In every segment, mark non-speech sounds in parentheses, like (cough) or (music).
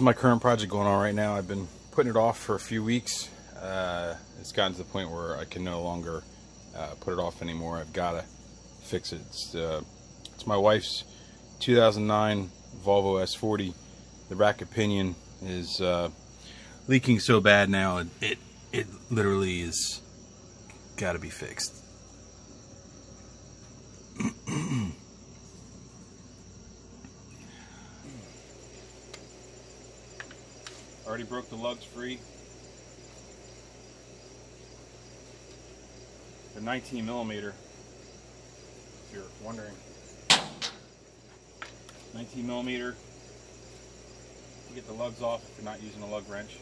is my current project going on right now. I've been putting it off for a few weeks. Uh, it's gotten to the point where I can no longer uh, put it off anymore. I've got to fix it. It's, uh, it's my wife's 2009 Volvo S40. The rack pinion is uh, leaking so bad now. It, it, it literally is got to be fixed. (clears throat) Already broke the lugs free. They're 19 millimeter, if you're wondering. 19 millimeter. You get the lugs off if you're not using a lug wrench.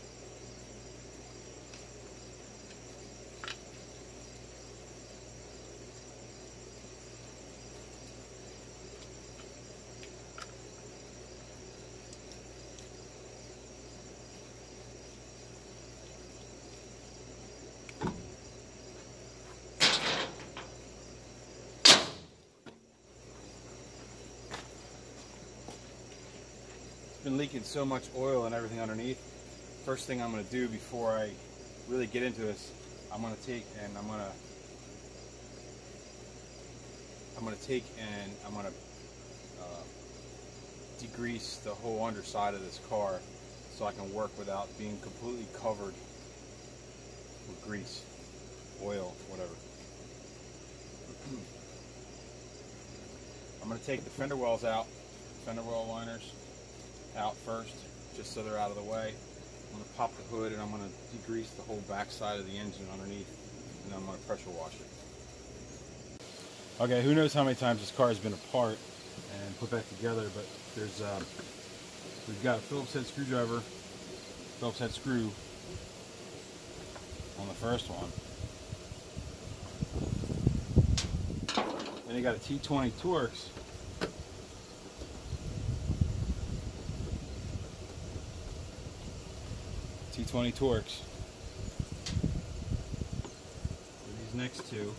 Been leaking so much oil and everything underneath. First thing I'm going to do before I really get into this, I'm going to take and I'm going to I'm going to take and I'm going to uh, degrease the whole underside of this car so I can work without being completely covered with grease, oil, whatever. (clears throat) I'm going to take the fender wells out, fender well liners, out first, just so they're out of the way. I'm going to pop the hood and I'm going to degrease the whole back side of the engine underneath, and I'm going to pressure wash it. Okay, who knows how many times this car has been apart and put back together, but there's um, we've got a Phillips head screwdriver, Phillips head screw on the first one. Then you got a T20 Torx T20 Torx. these next two.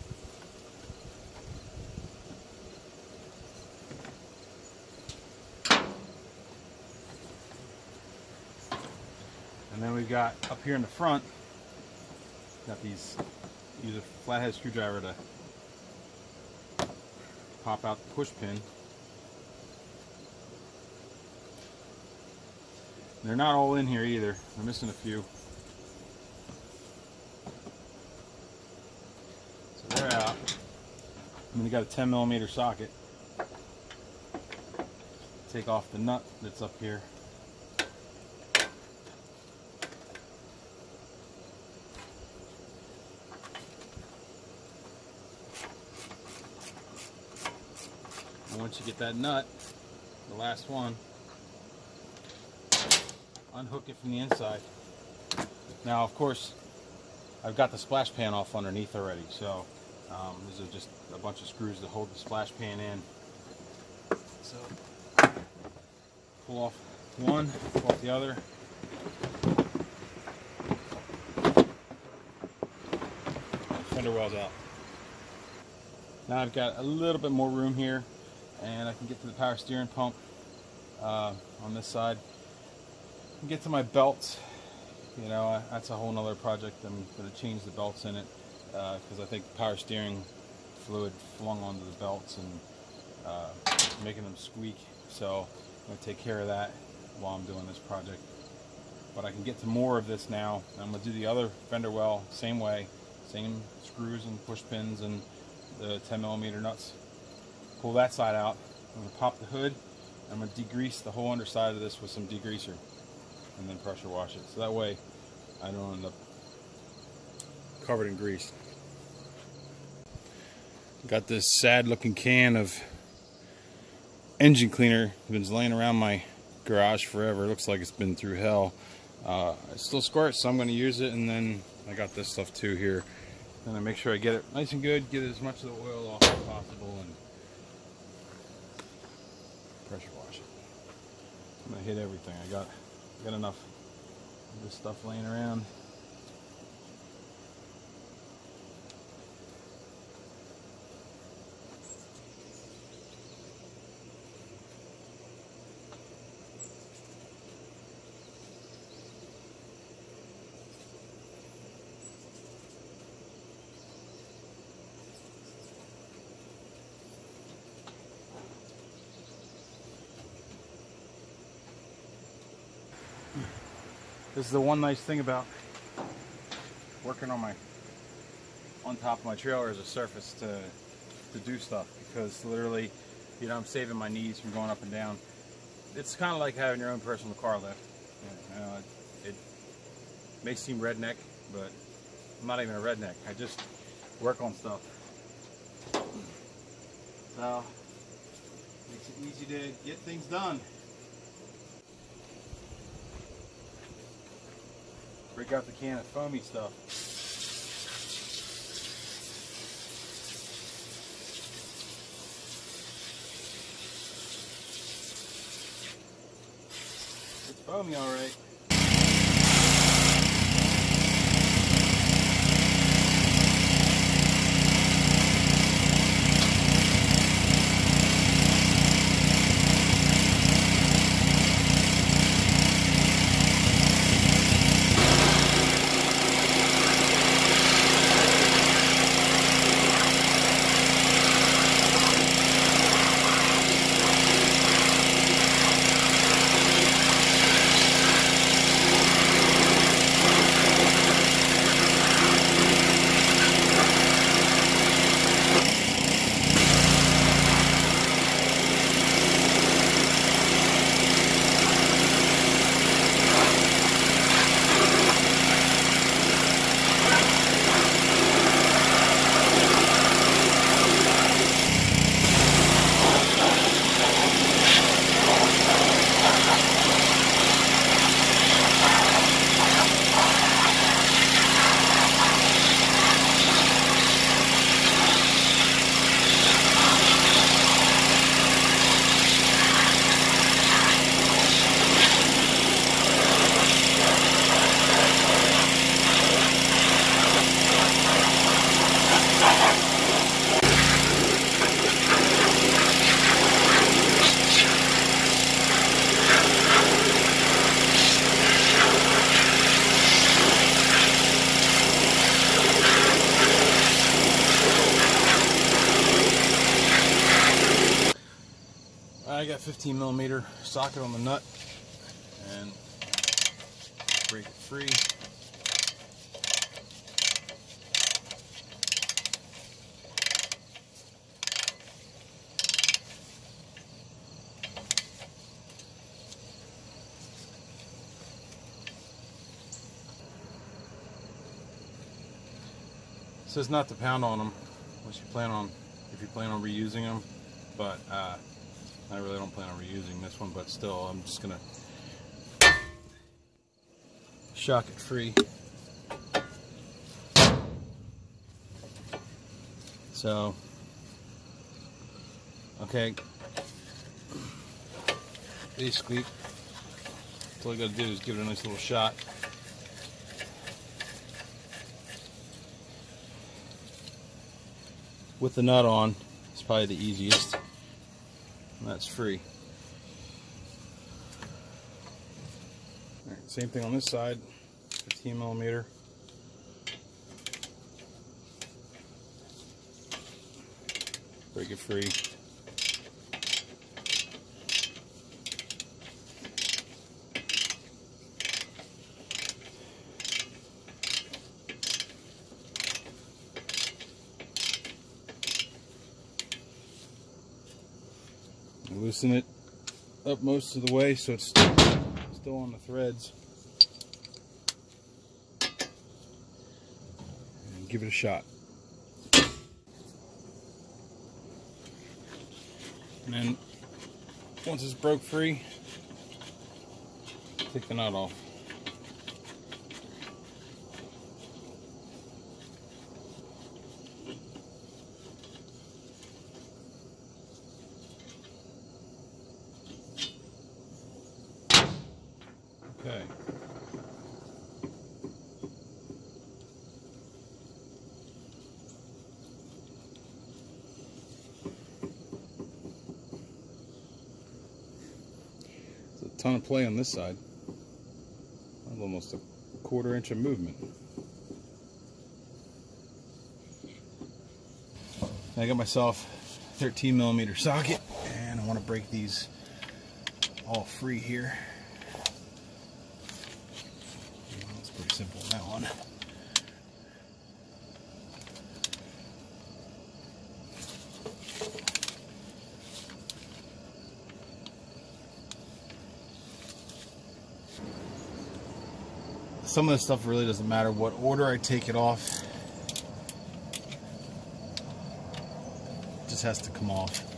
And then we've got up here in the front, got these, use a flathead screwdriver to pop out the push pin. They're not all in here either. We're missing a few. So they're out. And then you got a 10 millimeter socket. Take off the nut that's up here. And once you get that nut, the last one, unhook it from the inside. Now, of course, I've got the splash pan off underneath already, so um, these are just a bunch of screws to hold the splash pan in. So, pull off one, pull off the other. Fender wells out. Now I've got a little bit more room here, and I can get to the power steering pump uh, on this side get to my belts, you know, that's a whole nother project. I'm going to change the belts in it because uh, I think power steering fluid flung onto the belts and uh, making them squeak. So I'm going to take care of that while I'm doing this project. But I can get to more of this now. I'm going to do the other fender well same way, same screws and push pins and the 10 millimeter nuts. Pull that side out. I'm going to pop the hood. I'm going to degrease the whole underside of this with some degreaser and then pressure wash it. So that way I don't end up covered in grease. Got this sad looking can of engine cleaner. It's been laying around my garage forever. It looks like it's been through hell. Uh, it still squirts, so I'm going to use it. And then I got this stuff too here. And I make sure I get it nice and good, get as much of the oil off as possible, and pressure wash it. I'm going to hit everything. I got got enough of this stuff laying around. Is the one nice thing about working on my on top of my trailer as a surface to to do stuff because literally, you know, I'm saving my knees from going up and down. It's kind of like having your own personal car lift. You know, it, it may seem redneck, but I'm not even a redneck. I just work on stuff. So makes it easy to get things done. Break out the can of foamy stuff. It's foamy alright. I got 15 millimeter socket on the nut and break it free. It says not to pound on them unless you plan on if you plan on reusing them, but uh, I really don't plan on reusing this one, but still, I'm just gonna shock it free. So, okay, basically, all I gotta do is give it a nice little shot. With the nut on, it's probably the easiest. That's free. same thing on this side, 15 millimeter. Break it free. Loosen it up most of the way so it's still, on the threads. And give it a shot. And then once it's broke free, take the nut off. Okay. There's a ton of play on this side. Almost a quarter inch of movement. I got myself 13 millimeter socket and I want to break these all free here. It's pretty simple on that one. Some of this stuff really doesn't matter what order I take it off. It just has to come off.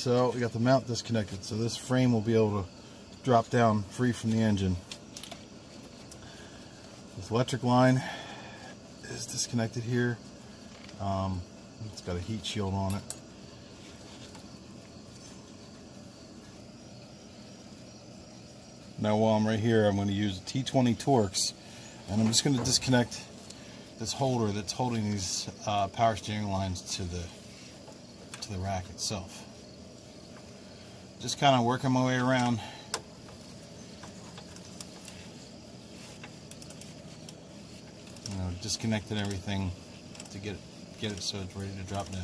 So we got the mount disconnected. So this frame will be able to drop down free from the engine. This electric line is disconnected here. Um, it's got a heat shield on it. Now while I'm right here, I'm going to use a T20 Torx and I'm just going to disconnect this holder that's holding these uh, power steering lines to the to the rack itself just kind of working my way around. You know, disconnected everything to get it, get it so it's ready to drop down.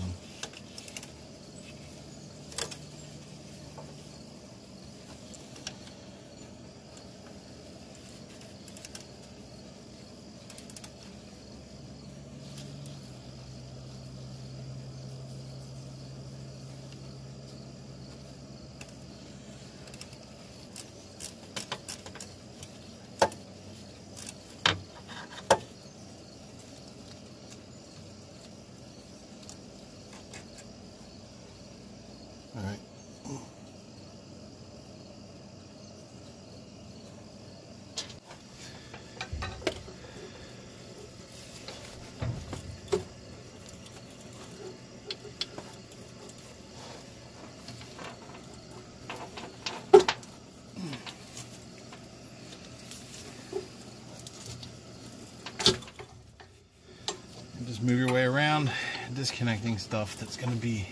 move your way around, disconnecting stuff that's going to be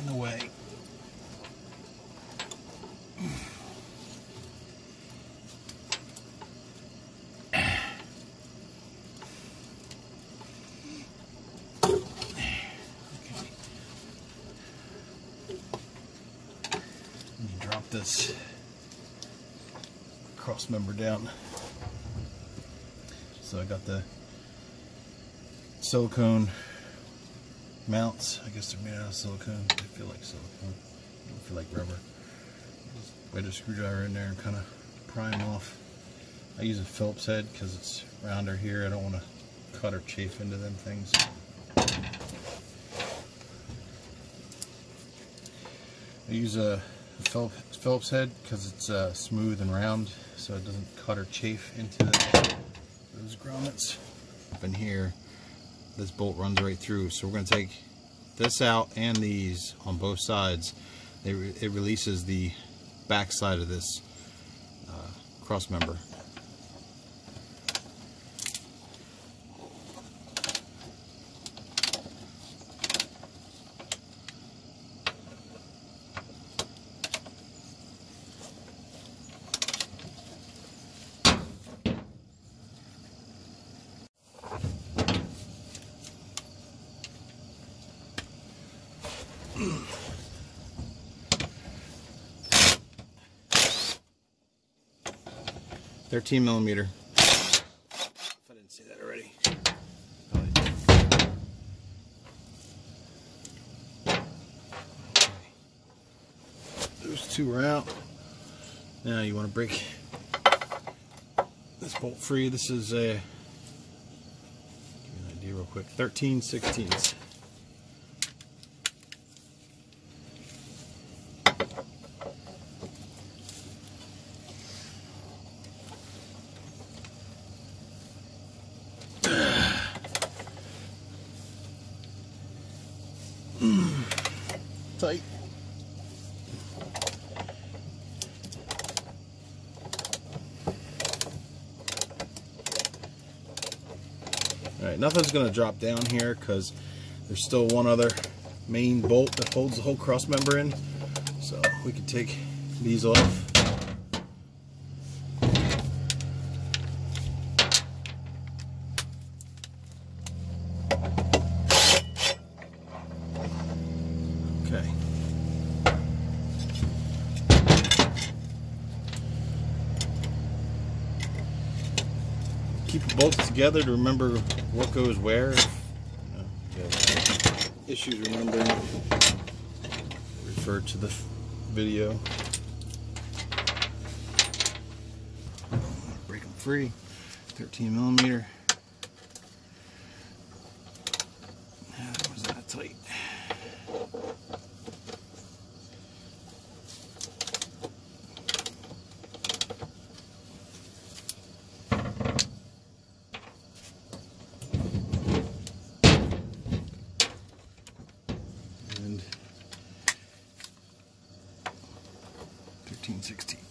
in the way. this cross member down. So I got the silicone mounts. I guess they're made out of silicone. They feel like silicone. They don't feel like rubber. Just wedge a screwdriver in there and kind of prime off. I use a Phillips head because it's rounder here. I don't want to cut or chafe into them things. I use a Phillips head because it's uh, smooth and round so it doesn't cut or chafe into the, those grommets. Up in here, this bolt runs right through. So we're going to take this out and these on both sides. Re it releases the back side of this uh, cross member. 13 millimeter. If I didn't say that already. Those two are out. Now you want to break this bolt free. This is a, give you an idea real quick, 13 16ths. tight. Alright, nothing's going to drop down here because there's still one other main bolt that holds the whole cross member in. So we can take these off. Okay. Keep the bolts together to remember what goes where. You know, issues remembering, refer to the video. Break them free, 13 millimeter. That was that tight. and 13 sixteenths.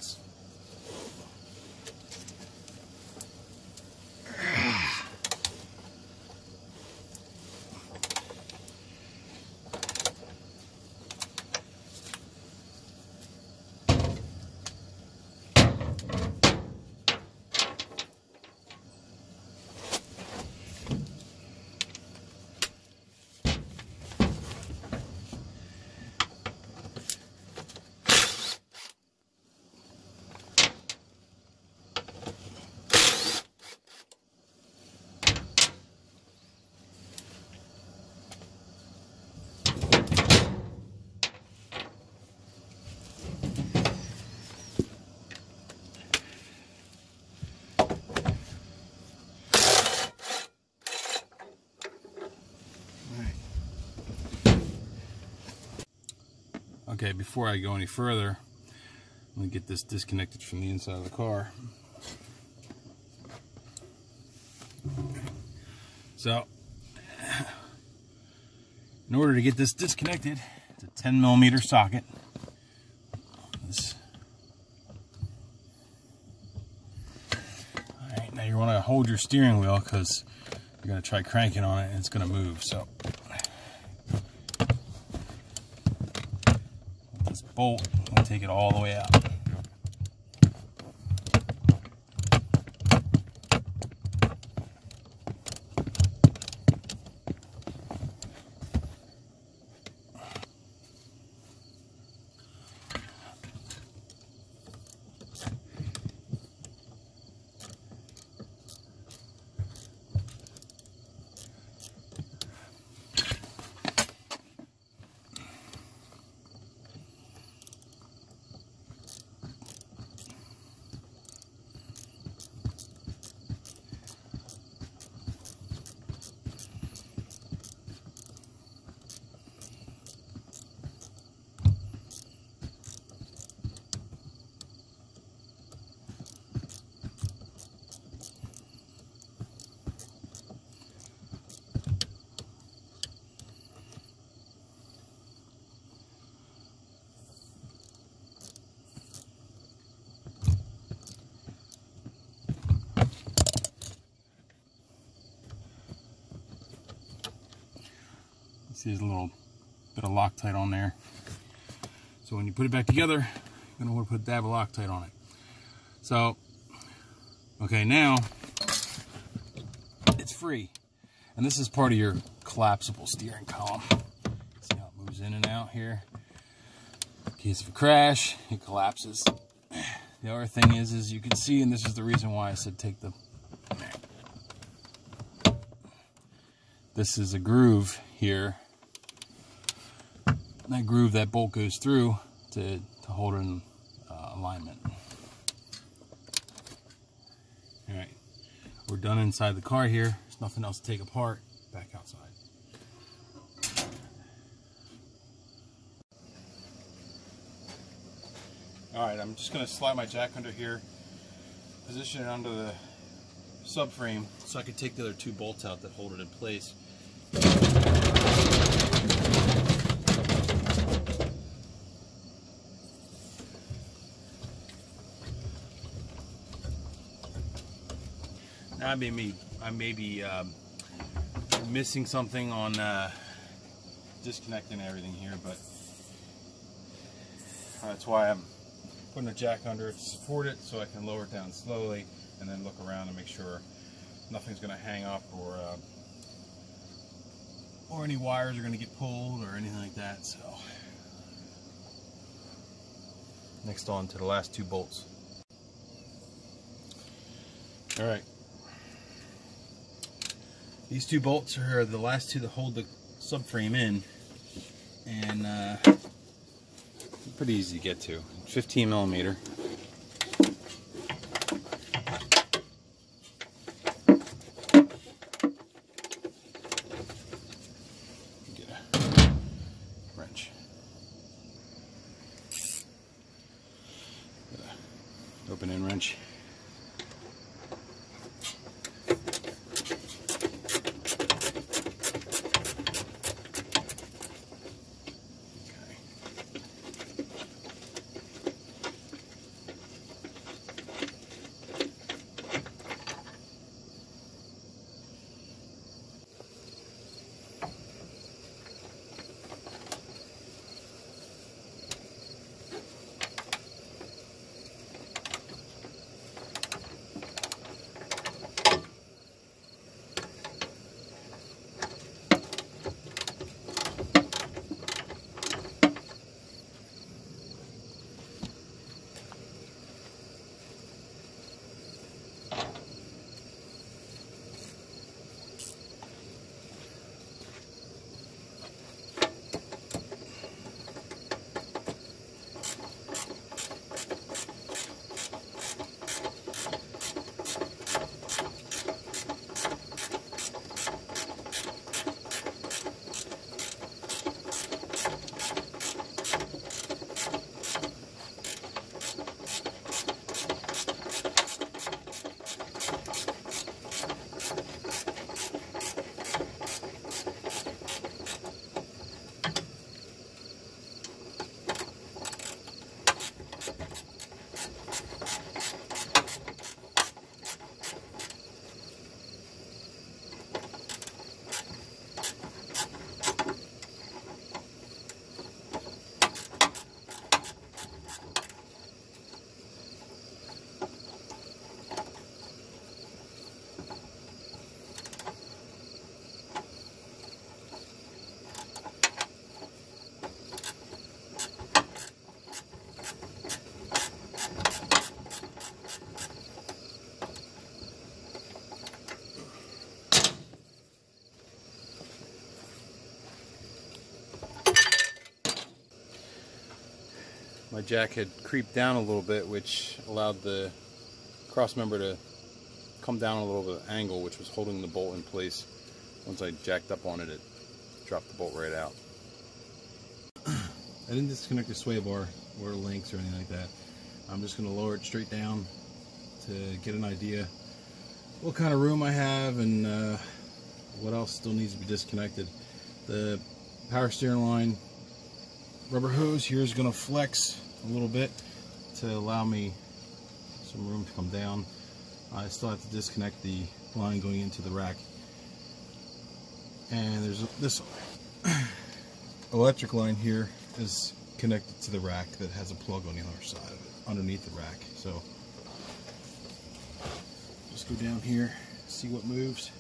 Okay, before I go any further, let me get this disconnected from the inside of the car. So, in order to get this disconnected, it's a 10 millimeter socket. All right, now you want to hold your steering wheel because you're going to try cranking on it and it's going to move. So, bolt and take it all the way out. See there's a little bit of Loctite on there. So when you put it back together, you're gonna wanna put a dab of Loctite on it. So, okay, now it's free. And this is part of your collapsible steering column. See how it moves in and out here? In case of a crash, it collapses. The other thing is, is you can see, and this is the reason why I said take the this is a groove here. That groove, that bolt goes through to, to hold it in uh, alignment. All right, we're done inside the car here. There's nothing else to take apart. Back outside. All right, I'm just gonna slide my jack under here, position it under the subframe so I can take the other two bolts out that hold it in place. I may be, I may be um, missing something on uh, disconnecting everything here, but that's why I'm putting a jack under it to support it so I can lower it down slowly and then look around and make sure nothing's going to hang up or uh, or any wires are going to get pulled or anything like that. So next on to the last two bolts. All right. These two bolts are the last two that hold the subframe in and uh, pretty easy to get to. 15 millimeter. My jack had creeped down a little bit, which allowed the cross member to come down a little bit of angle, which was holding the bolt in place. Once I jacked up on it, it dropped the bolt right out. I didn't disconnect the sway bar or links or anything like that. I'm just going to lower it straight down to get an idea what kind of room I have and uh, what else still needs to be disconnected. The power steering line rubber hose here is going to flex a little bit to allow me some room to come down. I still have to disconnect the line going into the rack. And there's this (clears throat) electric line here is connected to the rack that has a plug on the other side of it, underneath the rack. So just go down here, see what moves.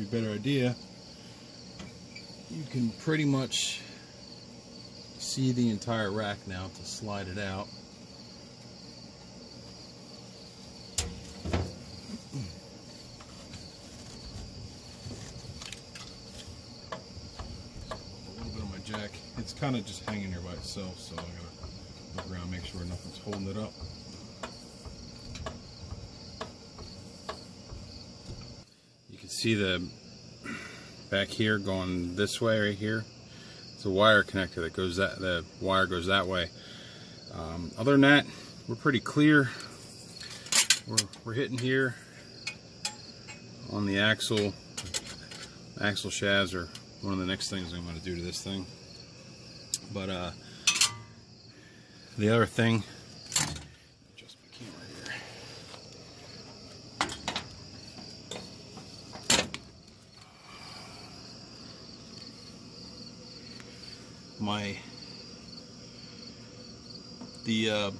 Give you a better idea. You can pretty much see the entire rack now to slide it out. A little bit on my jack. It's kind of just hanging here by itself, so I gotta look around, make sure nothing's holding it up. You can see the back here going this way right here. It's a wire connector that goes that the wire goes that way. Um, other than that, we're pretty clear. We're, we're hitting here on the axle. Axle shafts are one of the next things I'm going to do to this thing. But uh, the other thing, adjust my camera here. My the uh,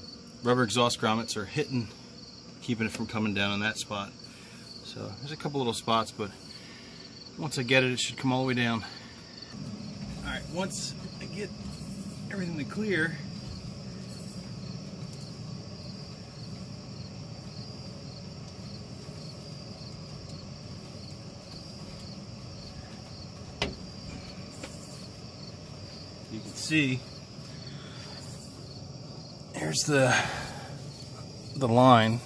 rubber exhaust grommets are hitting keeping it from coming down in that spot. So there's a couple little spots but once I get it it should come all the way down. Alright once I get everything to clear you can see. Here's the the line.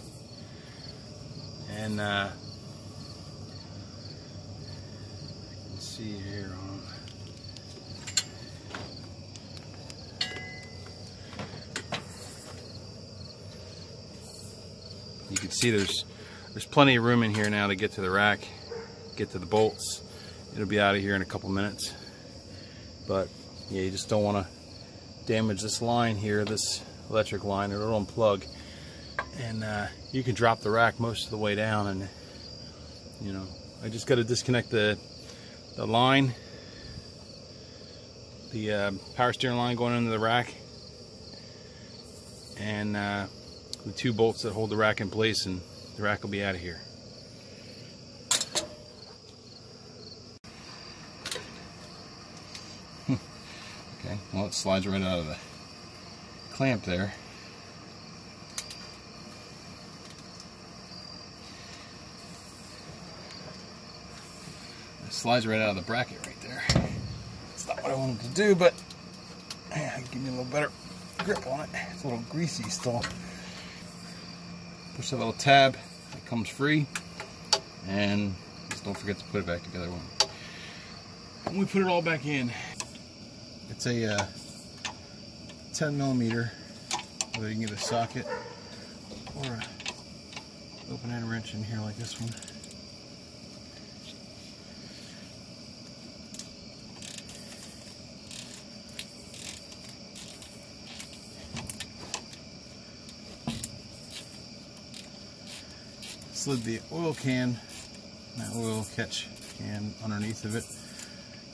And uh, see here on you can see there's there's plenty of room in here now to get to the rack get to the bolts. It'll be out of here in a couple minutes. But yeah, you just don't want to damage this line here, this electric line, or it'll unplug. And uh, you can drop the rack most of the way down, and you know, I just got to disconnect the the line, the uh, power steering line going into the rack, and uh, the two bolts that hold the rack in place, and the rack will be out of here. Okay, well it slides right out of the clamp there. It slides right out of the bracket right there. It's not what I wanted to do, but give me a little better grip on it. It's a little greasy still. Push that little tab, it comes free, and just don't forget to put it back together when we put it all back in. It's a uh, 10 millimeter, whether you can get a socket or a open end wrench in here like this one. Slid the oil can, that oil catch can underneath of it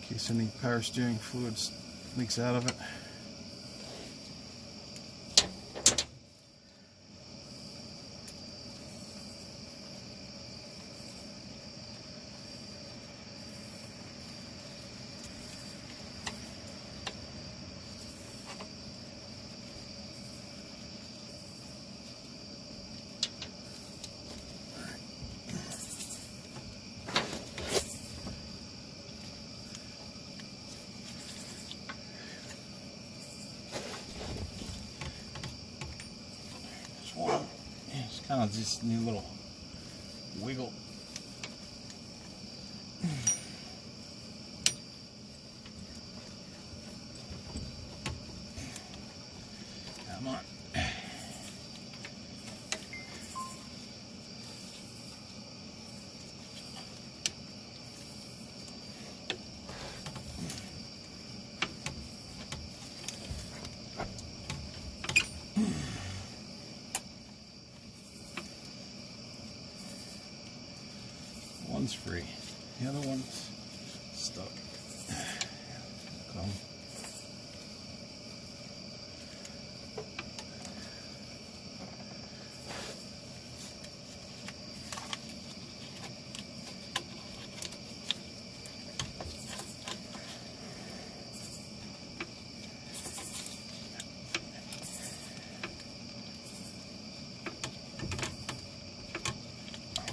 in case any power steering fluids leaks out of it. Just one. Yeah, It's kind of just new little wiggle. Come on. One's free. The other one's stuck. Come.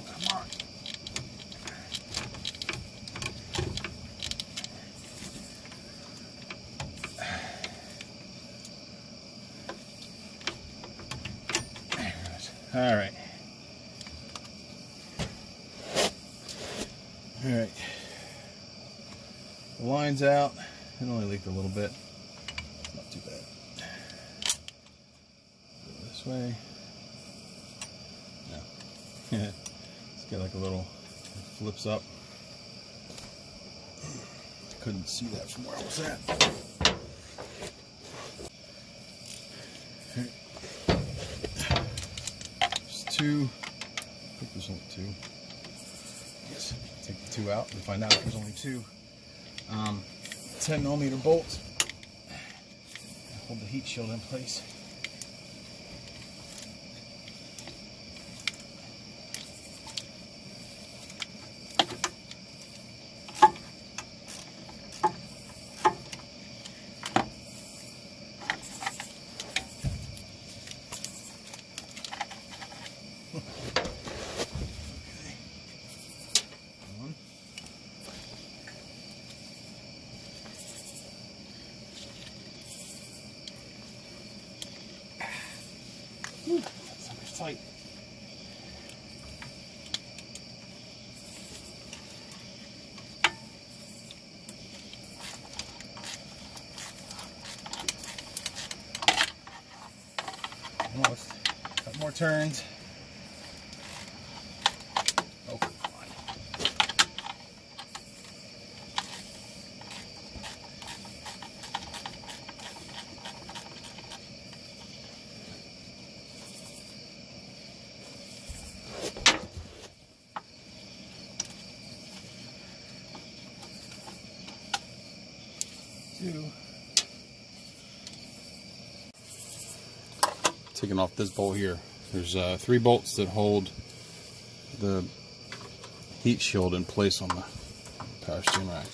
Come on. There it is. All right. All right. The line's out. It only leaked a little bit. Not too bad. Go this way. No. (laughs) it's got like a little it flips up. Couldn't see that from where I was at. There's two. I think there's only two. Yes. Take the two out and find out if there's only two. Um, 10 millimeter bolts. Hold the heat shield in place. One. Whew, that sucker's tight. Almost. Couple more turns. Taking off this bolt here. There's uh, three bolts that hold the heat shield in place on the power steering rack.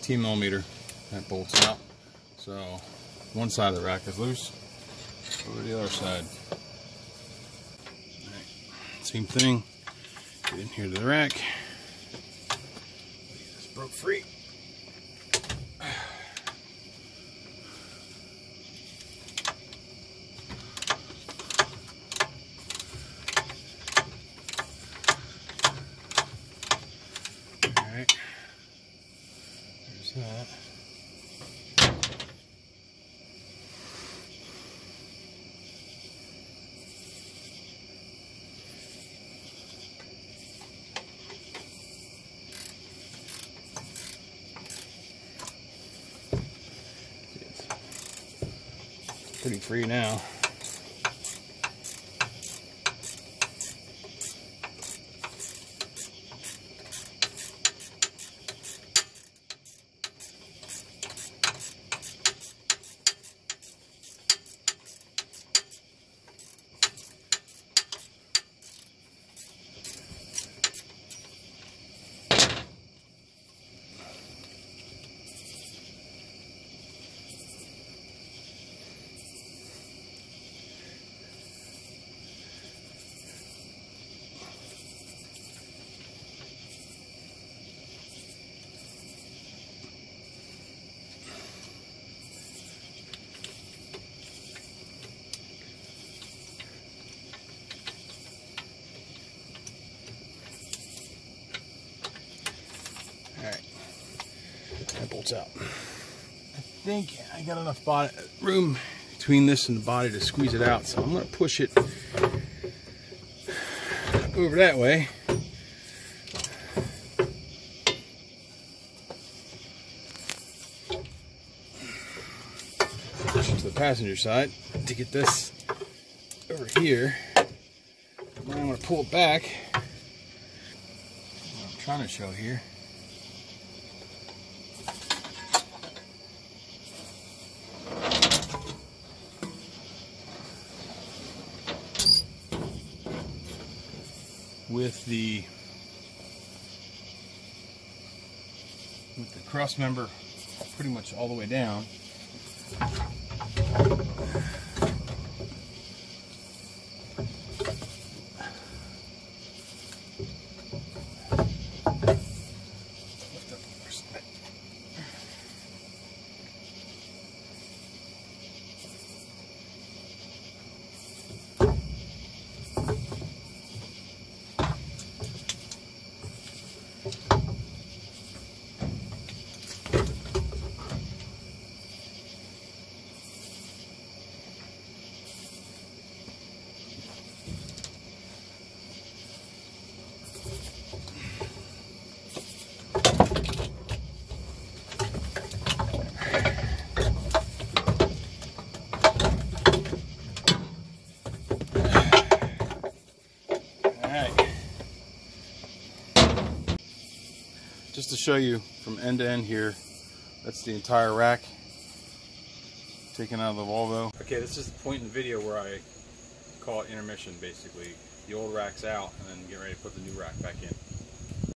15 millimeter that bolts out. So one side of the rack is loose. Over the other side. Same thing. Get in here to the rack. This broke free. Alright. There's that. It's pretty free now. Alright, that bolts out. I think I got enough body, room between this and the body to squeeze it out, so I'm going to push it over that way. To the passenger side to get this over here. I'm going to pull it back. I'm trying to show here. with the with the cross member pretty much all the way down. just to show you from end to end here, that's the entire rack taken out of the Volvo. Okay, this is the point in the video where I call it intermission basically. The old rack's out and then get ready to put the new rack back in.